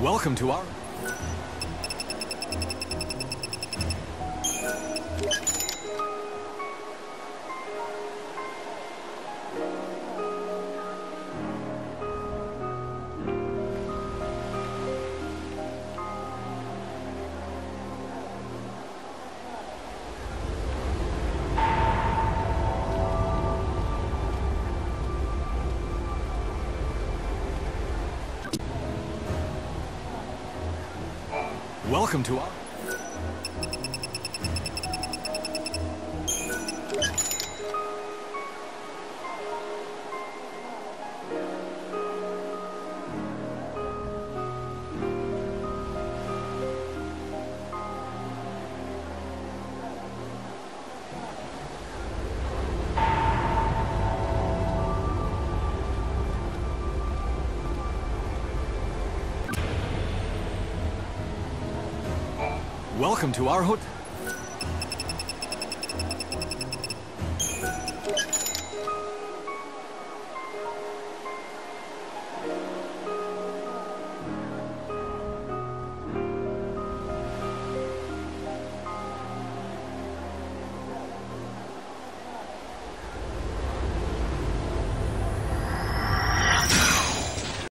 Welcome to our... Welcome to our... Welcome to our hotel.